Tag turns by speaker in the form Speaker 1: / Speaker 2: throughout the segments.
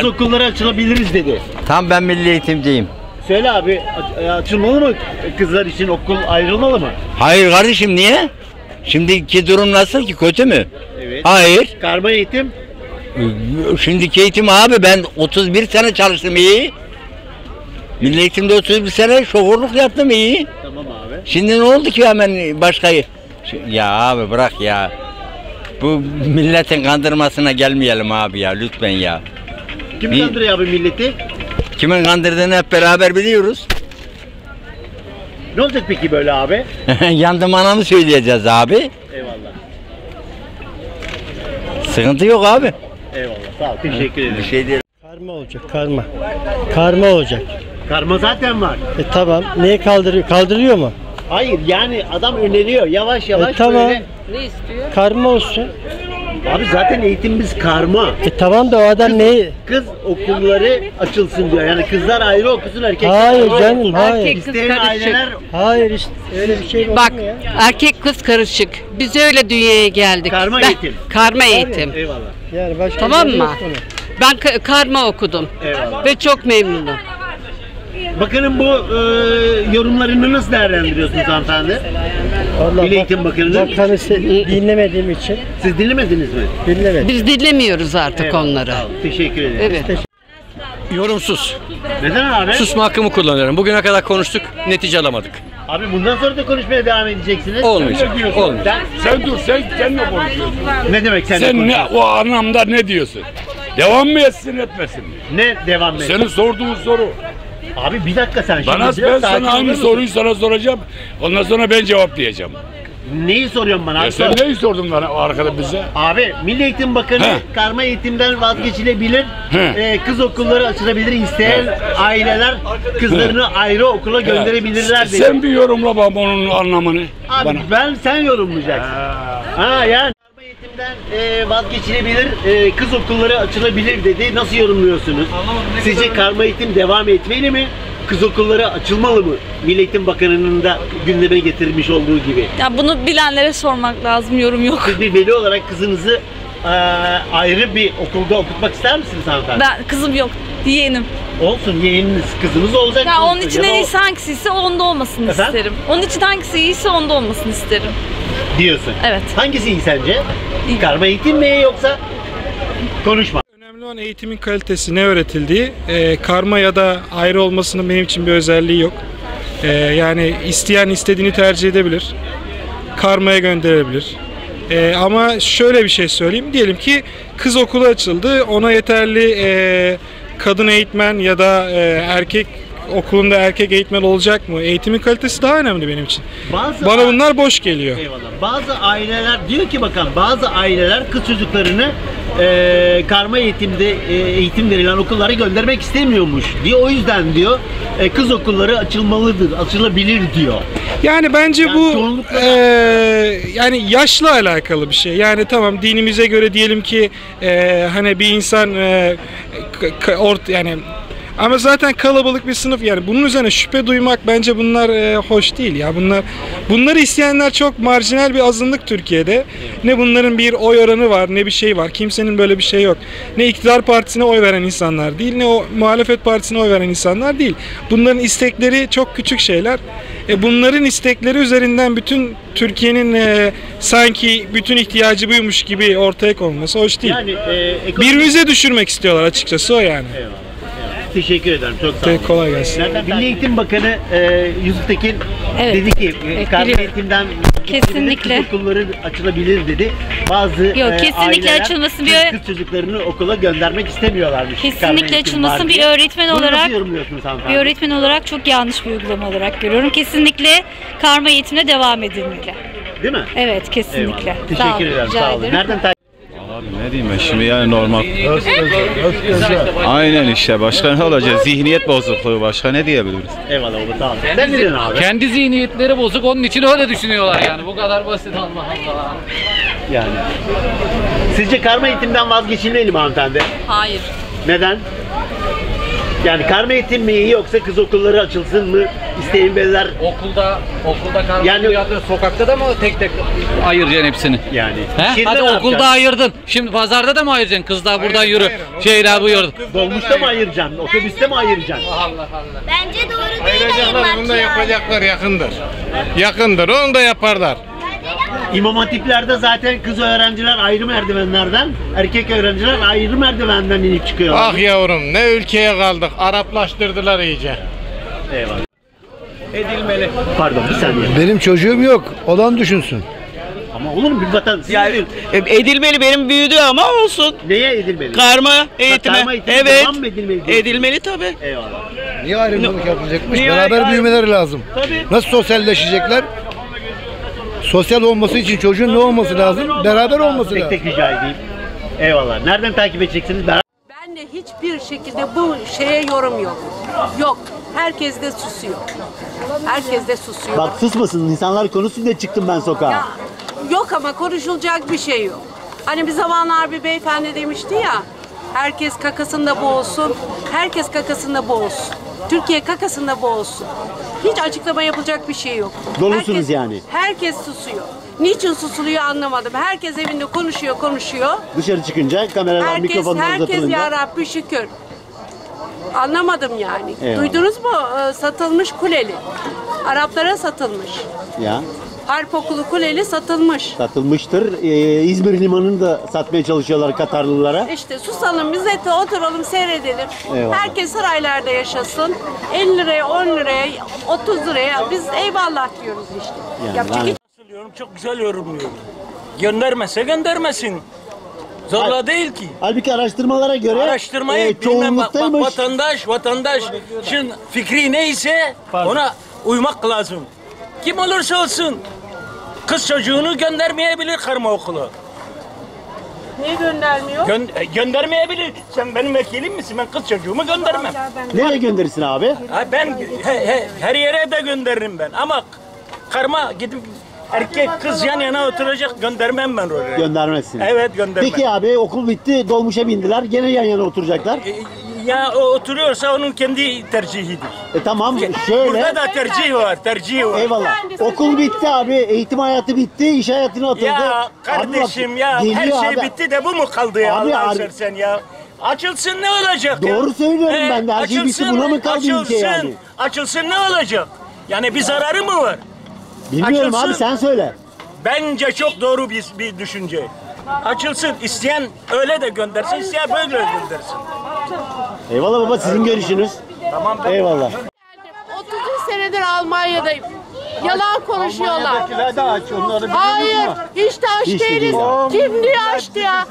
Speaker 1: Kız okulları açılabiliriz dedi.
Speaker 2: Tam ben milli eğitimciyim.
Speaker 1: Söyle abi e, açılmalı mı kızlar için okul ayrılmalı mı?
Speaker 2: Hayır kardeşim niye? Şimdiki durum nasıl ki kötü mü?
Speaker 1: Evet.
Speaker 2: Hayır.
Speaker 1: Karma eğitim
Speaker 2: Şimdiki eğitim abi ben 31 sene çalıştım iyi. Milli eğitimde 31 sene şoförlük yaptım iyi.
Speaker 1: tamam abi.
Speaker 2: Şimdi ne oldu ki hemen başkayı? Ya abi bırak ya. Bu milletin kandırmasına gelmeyelim abi ya lütfen ya.
Speaker 1: Kim
Speaker 2: İyi.
Speaker 1: kandırıyor abi milleti?
Speaker 2: Kimin kandırdığını hep beraber biliyoruz.
Speaker 1: Ne olacak peki böyle abi?
Speaker 2: Yandım anamı söyleyeceğiz abi.
Speaker 1: Eyvallah.
Speaker 2: Sıkıntı yok abi.
Speaker 1: Eyvallah. Sağ ol. Teşekkür
Speaker 2: Bir
Speaker 1: ederim.
Speaker 2: şey değil.
Speaker 3: Karma olacak karma. Karma olacak.
Speaker 1: Karma zaten var.
Speaker 3: E tamam. Neye kaldırıyor? Kaldırıyor mu?
Speaker 1: Hayır yani adam öneriyor yavaş yavaş
Speaker 3: E, tamam.
Speaker 1: böyle.
Speaker 3: Karma olsun.
Speaker 1: Abi zaten eğitimimiz karma.
Speaker 3: E tamam da o adam neyi?
Speaker 1: Kız okulları açılsın diyor. Yani kızlar ayrı okusun erkekler
Speaker 3: Hayır
Speaker 1: ayrı
Speaker 3: canım,
Speaker 1: okusun.
Speaker 3: hayır.
Speaker 4: Erkek kız
Speaker 1: İsteyen
Speaker 4: karışık.
Speaker 1: aileler
Speaker 3: Hayır işte öyle bir şey olur
Speaker 4: Bak
Speaker 3: mu ya?
Speaker 4: erkek kız karışık. Biz öyle dünyaya geldik.
Speaker 1: Karma
Speaker 4: Ben-
Speaker 1: eğitim.
Speaker 4: Karma eğitim.
Speaker 1: Eyvallah.
Speaker 3: Yani başka
Speaker 4: Tamam
Speaker 3: bir şey
Speaker 4: mı?
Speaker 3: yok bunun.
Speaker 4: Ben ka- karma okudum.
Speaker 1: Eyvallah.
Speaker 4: Ve çok memnunum.
Speaker 1: Bakanın bu e, yorumlarını nasıl değerlendiriyorsunuz hanımefendi?
Speaker 3: Vallahi
Speaker 1: Milli Eğitim Bakanı'nın-
Speaker 3: Bakanı dinlemediğim için
Speaker 1: Siz dinlemediniz mi?
Speaker 3: dinlemedim.
Speaker 4: Biz dinlemiyoruz artık
Speaker 1: Eyvallah,
Speaker 4: onları.
Speaker 1: sağ olun. Teşekkür ederim.
Speaker 4: Evet.
Speaker 5: Yorumsuz.
Speaker 1: Neden abi?
Speaker 5: Susma hakkımı kullanıyorum. Bugüne kadar konuştuk, netice alamadık.
Speaker 1: Abi bundan sonra da konuşmaya devam edeceksiniz.
Speaker 5: Olmayacak, olmayacak.
Speaker 1: Sen,
Speaker 6: Sen dur sen sen ne konuşuyorsun?
Speaker 1: ne demek sen,
Speaker 6: Sen ne o anlamda ne diyorsun? Devam mı etsin etmesin mi?
Speaker 1: Ne devam et?
Speaker 6: Senin sorduğun soru.
Speaker 1: Abi bir dakika sen şimdi
Speaker 6: Bana ben sana aynı soruyu sana soracağım. Ondan sonra ben cevaplayacağım.
Speaker 1: Neyi soruyorsun bana?
Speaker 6: Ya sen neyi sordun bana arkada bize?
Speaker 1: Abi Milli Eğitim Bakanı
Speaker 6: He.
Speaker 1: karma eğitimden vazgeçilebilir. Ee, kız okulları açılabilir. İsteyen aileler kızlarını ayrı okula gönderebilirler dedi.
Speaker 6: Sen bir yorumla bana onun anlamını.
Speaker 1: Abi
Speaker 6: bana.
Speaker 1: ben sen yorumlayacaksın. Ha yani eğitimden e, vazgeçilebilir, e, kız okulları açılabilir dedi. Nasıl yorumluyorsunuz? Sizce karma eğitim devam etmeli mi? Kız okulları açılmalı mı? Milli Eğitim Bakanı'nın da gündeme getirmiş olduğu gibi.
Speaker 7: Ya bunu bilenlere sormak lazım, yorum yok.
Speaker 1: Siz bir veli olarak kızınızı e, ayrı bir okulda okutmak ister misiniz hanımefendi?
Speaker 7: Ben kızım yok, yeğenim.
Speaker 1: Olsun yeğeniniz, kızınız olacak.
Speaker 7: Ya onun için
Speaker 1: Ya
Speaker 7: en iyisi hangisiyse onda olmasını
Speaker 1: Efendim?
Speaker 7: isterim. Onun için hangisi iyiyse onda olmasını isterim.
Speaker 1: diyorsun.
Speaker 7: Evet.
Speaker 1: Hangisi iyi sence? Karma eğitim mi yoksa konuşma?
Speaker 8: Önemli olan eğitimin kalitesi, ne öğretildiği. Ee, karma ya da ayrı olmasının benim için bir özelliği yok. Ee, yani isteyen istediğini tercih edebilir. Karmaya gönderebilir. Ee, ama şöyle bir şey söyleyeyim. Diyelim ki kız okulu açıldı. Ona yeterli e, kadın eğitmen ya da e, erkek okulunda erkek eğitmen olacak mı? Eğitimin kalitesi daha önemli benim için.
Speaker 1: Bazı
Speaker 8: Bana bunlar boş geliyor.
Speaker 1: Eyvallah. Bazı aileler diyor ki bakalım bazı aileler kız çocuklarını eee, karma eğitimde eee, eğitim verilen okullara göndermek istemiyormuş diyor. O yüzden diyor e, kız okulları açılmalıdır, açılabilir diyor.
Speaker 8: Yani bence
Speaker 1: Yani
Speaker 8: bu
Speaker 1: çoğunlukla-
Speaker 8: eee, yani yaşla alakalı bir şey. Yani tamam dinimize göre diyelim ki eee, hani bir insan k- ort yani ama zaten kalabalık bir sınıf yani bunun üzerine şüphe duymak bence bunlar eee, hoş değil ya. Bunlar bunları isteyenler çok marjinal bir azınlık Türkiye'de. Ne bunların bir oy oranı var, ne bir şey var. Kimsenin böyle bir şey yok. Ne iktidar partisine oy veren insanlar değil, ne o muhalefet partisine oy veren insanlar değil. Bunların istekleri çok küçük şeyler. E bunların istekleri üzerinden bütün Türkiye'nin e, sanki bütün ihtiyacı buymuş gibi ortaya konması hoş değil.
Speaker 1: Yani eee ekonomi-
Speaker 8: Birbirimize düşürmek istiyorlar açıkçası o yani.
Speaker 1: Eyvallah. Teşekkür ederim. Çok sağ olun.
Speaker 8: Peki, kolay gelsin.
Speaker 1: Milli Eğitim Bakanı eee, Yusuf Tekin
Speaker 9: Evet.
Speaker 1: dedi ki e,
Speaker 9: Evet,
Speaker 1: karma
Speaker 9: biliyorum.
Speaker 1: eğitimden
Speaker 9: Kesinlikle.
Speaker 1: kız okulları açılabilir dedi. Bazı
Speaker 9: Yok,
Speaker 1: e,
Speaker 9: kesinlikle
Speaker 1: aileler
Speaker 9: açılması bir-
Speaker 1: kız, kız çocuklarını okula göndermek istemiyorlarmış. karma
Speaker 9: Kesinlikle
Speaker 1: eğitim
Speaker 9: açılması
Speaker 1: var
Speaker 9: bir
Speaker 1: diye.
Speaker 9: öğretmen
Speaker 1: Bunu
Speaker 9: olarak-
Speaker 1: nasıl yorumluyorsunuz hanımefendi?
Speaker 9: Bir öğretmen olarak çok yanlış bir uygulama olarak görüyorum. Kesinlikle karma eğitimine devam edilmeli.
Speaker 1: Değil mi?
Speaker 9: Evet kesinlikle.
Speaker 1: Eyvallah.
Speaker 9: Sağ
Speaker 1: Teşekkür
Speaker 9: olun,
Speaker 1: ederim.
Speaker 9: rica
Speaker 1: Sağ olun.
Speaker 9: ederim.
Speaker 1: Nereden takip
Speaker 10: ne diyeyim ben şimdi yani normal. Aynen işte başka ne olacak? Zihniyet bozukluğu başka ne diyebiliriz?
Speaker 1: Eyvallah sağ olun. Sen ne diyorsun abi?
Speaker 11: Kendi zihniyetleri bozuk onun için öyle düşünüyorlar yani bu kadar basit Allah Allah.
Speaker 1: Yani. Sizce karma eğitimden vazgeçilmeli mi hanımefendi?
Speaker 7: Hayır.
Speaker 1: Neden? Yani karma eğitim mi iyi yoksa kız okulları açılsın mı? İsteyen veliler
Speaker 11: Okulda okulda karma
Speaker 1: Yani-
Speaker 11: yardım, sokakta da mı tek tek ayıracaksın hepsini?
Speaker 1: yani.
Speaker 11: He? Hadi okulda
Speaker 1: yapacaksın?
Speaker 11: ayırdın. Şimdi pazarda da mı ayıracaksın? Kızlar buradan yürü. Şeyler bu yürü.
Speaker 1: Dolmuşta mı ayıracaksın? Otobüste mi ayıracaksın?
Speaker 11: Allah Allah.
Speaker 12: Bence doğru değil
Speaker 13: Ayıracaklar onu da
Speaker 12: ya.
Speaker 13: yapacaklar yakındır. Yakındır onu da yaparlar.
Speaker 1: İmam hatiplerde zaten kız öğrenciler ayrı merdivenlerden, erkek öğrenciler ayrı merdivenden inip çıkıyorlar.
Speaker 13: Ah yavrum ne ülkeye kaldık. Araplaştırdılar iyice.
Speaker 1: Eyvallah. Edilmeli. Pardon bir saniye.
Speaker 14: Benim çocuğum yok. Olan düşünsün.
Speaker 1: Ama olur mu bir vatan?
Speaker 15: Yani, e, edilmeli benim büyüdü ama olsun.
Speaker 1: Neye edilmeli?
Speaker 15: Karma eğitime.
Speaker 1: karma eğitime
Speaker 15: evet.
Speaker 1: devam mı edilmeli diyorsun?
Speaker 15: Edilmeli tabii.
Speaker 1: Eyvallah.
Speaker 14: Niye ayrımcılık yapılacakmış?
Speaker 15: Niye
Speaker 14: Beraber
Speaker 15: ayrı-
Speaker 14: büyümeleri lazım.
Speaker 1: Tabii.
Speaker 14: Nasıl sosyalleşecekler? Sosyal olması için çocuğun ne olması lazım? Beraber olması
Speaker 1: Tek
Speaker 14: lazım.
Speaker 1: tek rica edeyim. Eyvallah. Nereden takip edeceksiniz? Ben...
Speaker 16: Ben de hiçbir şekilde bu şeye yorum yok. Yok. Herkes de susuyor. Herkes de susuyor.
Speaker 1: Bak susmasın. insanlar konuşsun diye çıktım ben sokağa.
Speaker 16: Ya, yok ama konuşulacak bir şey yok. Hani bir zamanlar bir beyefendi demişti ya. Herkes kakasında boğulsun. Herkes kakasında boğulsun. Türkiye kakasında boğulsun. Hiç açıklama yapılacak bir şey yok.
Speaker 1: Dolusunuz
Speaker 16: Herkes-
Speaker 1: yani.
Speaker 16: Herkes susuyor. Niçin susuluyor anlamadım. Herkes evinde konuşuyor, konuşuyor.
Speaker 1: Dışarı çıkınca kameralar
Speaker 16: Herkes,
Speaker 1: mikrofonlar
Speaker 16: herkes
Speaker 1: uzatılınca.
Speaker 16: ya Rabbi şükür. Anlamadım yani.
Speaker 1: Eyvallah.
Speaker 16: Duydunuz mu? Ee, Satılmış kuleli. Araplara satılmış.
Speaker 1: Ya
Speaker 16: Harp okulu kuleli satılmış.
Speaker 1: satılmıştır. Ee, İzmir limanını da satmaya çalışıyorlar Katarlılara.
Speaker 16: İşte susalım, biz de oturalım, seyredelim.
Speaker 1: Eyvallah.
Speaker 16: Herkes saraylarda yaşasın. 50 liraya, 10 liraya, 30 liraya biz eyvallah diyoruz işte.
Speaker 1: Yani
Speaker 16: Yapacak
Speaker 17: Yorumluyorum, çok güzel yorumluyorum. Göndermese göndermesin. Zorla değil ki.
Speaker 1: Halbuki araştırmalara göre
Speaker 17: Araştırmayı
Speaker 1: e,
Speaker 17: bilmem bak, bak,
Speaker 1: çoğunluktaymış.
Speaker 17: vatandaş, vatandaş şimdi fikri neyse ona uymak lazım. Kim olursa olsun kız çocuğunu göndermeyebilir karma okulu.
Speaker 16: Niye göndermiyor?
Speaker 17: Gön- e, göndermeyebilir. Sen benim vekilim misin? Ben kız çocuğumu göndermem.
Speaker 1: Nereye gönderirsin abi?
Speaker 17: Ha, ben he- he- her yere de gönderirim ben ama karma gidip erkek kız yan yana oturacak göndermem ben oraya.
Speaker 1: Göndermezsin.
Speaker 17: Evet göndermem.
Speaker 1: Peki abi okul bitti, dolmuşa bindiler. Gene yan yana oturacaklar.
Speaker 17: Ya o oturuyorsa onun kendi tercihidir.
Speaker 1: E tamam şöyle.
Speaker 17: Burada da tercih var, tercih var.
Speaker 1: Eyvallah. Okul bitti abi. Eğitim hayatı bitti. iş hayatına atıldı.
Speaker 17: Ya
Speaker 1: Abi
Speaker 17: kardeşim
Speaker 1: bak,
Speaker 17: ya her
Speaker 1: geliyor
Speaker 17: şey
Speaker 1: abi.
Speaker 17: bitti de bu mu kaldı ya
Speaker 1: Abi,
Speaker 17: Allah'ını
Speaker 1: abi.
Speaker 17: ya. Açılsın ne olacak ya?
Speaker 1: Doğru söylüyorum ben de. Her şey bitti, buna mı kaldı ülke
Speaker 17: açılsın,
Speaker 1: yani?
Speaker 17: Açılsın ne olacak? Yani bir zararı mı var?
Speaker 1: Bilmiyorum
Speaker 17: Açılsın.
Speaker 1: abi sen söyle.
Speaker 17: Bence çok doğru bir, bir düşünce. Açılsın. isteyen öyle de göndersin, isteyen böyle göndersin.
Speaker 1: Eyvallah baba sizin görüşünüz.
Speaker 17: Tamam.
Speaker 1: Eyvallah.
Speaker 18: 33 senedir Almanya'dayım. Yalan konuşuyorlar.
Speaker 1: Almanya'dakiler de aç, onları
Speaker 18: Hayır,
Speaker 1: musun?
Speaker 18: hiç de aç
Speaker 1: Hiç de
Speaker 18: değiliz.
Speaker 1: değil.
Speaker 18: Kim diyor açtı ya?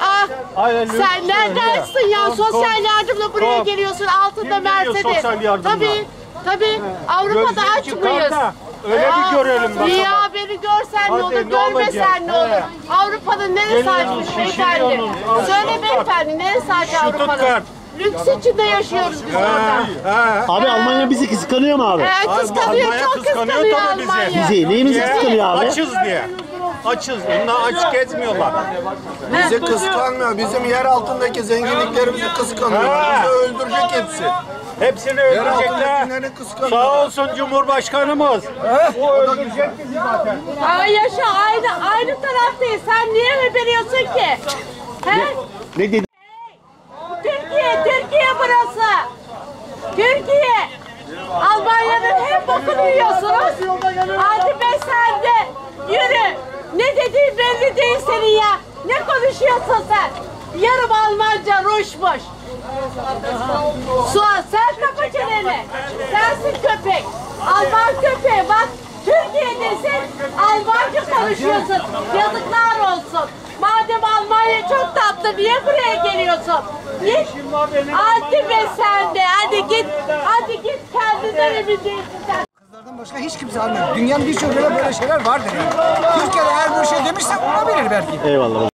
Speaker 18: Ah,
Speaker 1: Aynen, lüks
Speaker 18: sen neredensin ya? Sosyal yardımla buraya geliyorsun. Altında
Speaker 1: Kim geliyor
Speaker 18: Mercedes.
Speaker 1: sosyal yardımla?
Speaker 18: Tabii, tabii. Avrupa'da
Speaker 1: Gözleri
Speaker 18: aç
Speaker 1: çıkar
Speaker 18: mıyız?
Speaker 1: da öyle bir görelim bakalım.
Speaker 18: İyi haberi görsen ne
Speaker 1: Hadi,
Speaker 18: olur,
Speaker 1: ne
Speaker 18: görmesen
Speaker 1: olacak?
Speaker 18: ne olur.
Speaker 1: He.
Speaker 18: Avrupa'nın neresi açmış beyefendi? Söyle beyefendi, neresi aç Avrupa'nın? Lüks içinde yaşıyoruz biz orada.
Speaker 1: Abi Almanya bizi kıskanıyor mu abi?
Speaker 18: Evet, kıskanıyor, çok kıskanıyor Almanya.
Speaker 1: Bizi neyimizi kıskanıyor abi?
Speaker 13: Açız diye. Açız. Onlar aç gezmiyorlar. Bizi kıskanmıyor. Bizim yer altındaki zenginliklerimizi kıskanıyor. Bizi öldürecek hepsi.
Speaker 17: Hepsini öldürecekler. Sağ olsun Cumhurbaşkanımız.
Speaker 13: O öldürecek bizi zaten.
Speaker 18: Ay yaşa aynı aynı taraftayız. Sen niye veriyorsun ki? He?
Speaker 1: Ne dedi?
Speaker 18: Türkiye, Türkiye burası. Türkiye. Almanya'nın hep bokunu yiyorsunuz. Hadi be sen de. Yürü. Ne dediğin belli değil senin ya. Ne konuşuyorsun sen? Yarım Almanca Ruşmuş. Suat sen kapa çeneni. Sensin köpek. Alman köpeği bak. Türkiye'desin. Almanca konuşuyorsun. Yazıklar olsun. Madem Almanya çok tatlı niye buraya geliyorsun? Git. Hadi be sen de. Hadi git. Hadi git kendinden emin değilsin sen.
Speaker 19: Başka hiç kimse anlamıyor. Dünyanın birçok yerinde böyle şeyler vardır yani. Türkiye'de eğer bir şey demişse olabilir belki.
Speaker 1: Eyvallah.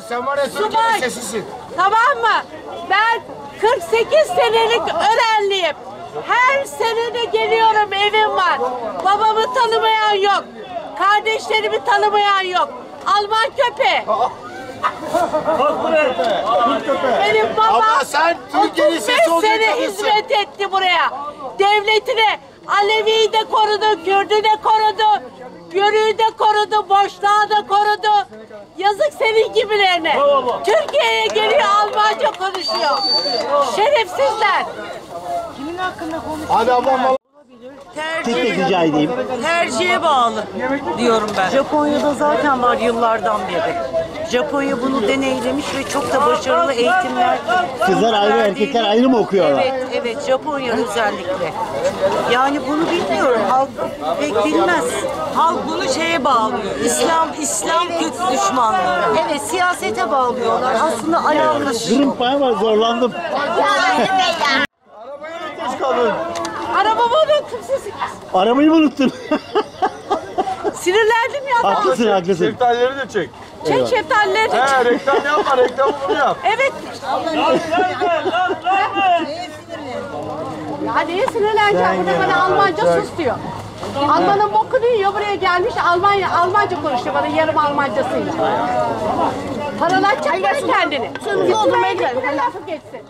Speaker 19: Abla sen var ya
Speaker 18: Subay.
Speaker 19: sesisin.
Speaker 18: Tamam mı? Ben 48 senelik öğrenliyim. Her sene de geliyorum evim var. Babamı tanımayan yok. Kardeşlerimi tanımayan yok. Alman köpeği. Benim babam.
Speaker 13: Abla sen Türkiye'nin
Speaker 18: 35
Speaker 13: sesi olacak
Speaker 18: sene hizmet etti buraya. Devletine Alevi'yi de korudu, Kürd'ü de korudu, Yörü'yü de korudu, Boşnağı da korudu. Yazık senin gibilerine. Türkiye'ye geliyor Almanca konuşuyor. Şerefsizler. Kimin hakkında konuşuyor?
Speaker 13: Hadi ablam vallahi.
Speaker 1: Tek tek rica edeyim.
Speaker 12: Tercihe bağlı diyorum ben. Japonya'da zaten var yıllardan beri. Japonya bunu deneylemiş ve çok da başarılı eğitimler.
Speaker 1: Kızlar ayrı, erkekler ayrı mı okuyorlar?
Speaker 12: Evet, evet Japonya özellikle. Yani bunu bilmiyorum. Halk pek bilmez. Halk bunu şeye bağlıyor. İslam, İslam kötü düşmanlığı. Evet, siyasete bağlıyorlar. Aslında alakası yok.
Speaker 1: Durun bayağı var zorlandım.
Speaker 18: Arabamı unuttum.
Speaker 1: Arabayı mı unuttun?
Speaker 18: Sinirlendim ya.
Speaker 1: haklısın haklısın.
Speaker 13: Şeftalileri de çek.
Speaker 18: Çek şeftalileri de
Speaker 13: He
Speaker 18: çek.
Speaker 13: reklam yapma reklam bunu yap.
Speaker 18: Evet. Ya neye sinirleneceğim? Burada bana Almanca sus diyor. Almanın bokunu yiyor buraya gelmiş Almanya Almanca konuşuyor bana yarım Almancasıyla. Paralatacak mı kendini? Doldurmaya gidelim. Lafı geçsin.